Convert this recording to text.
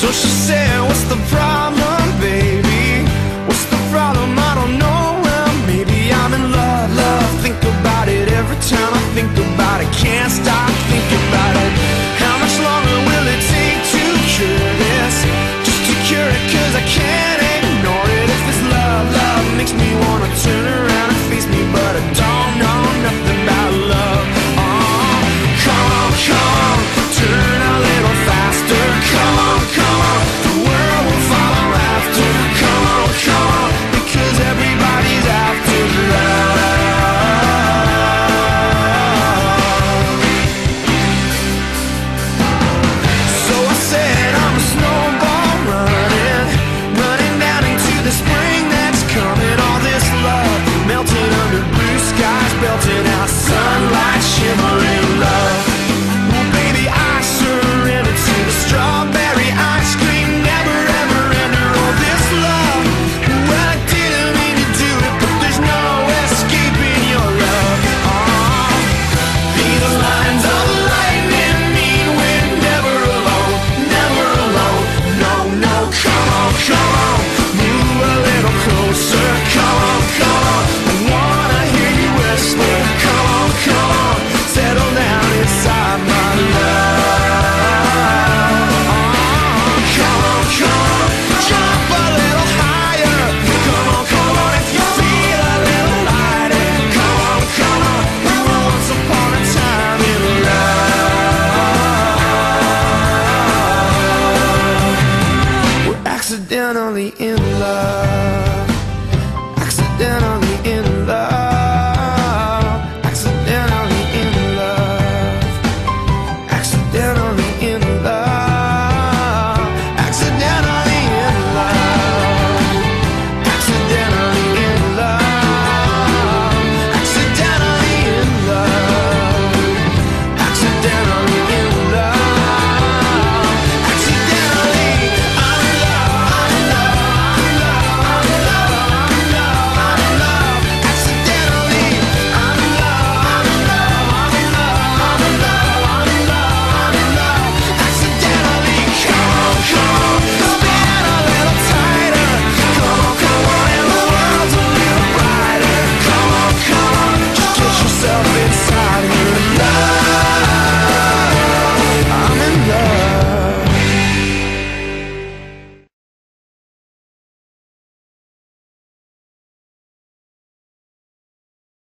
So she said,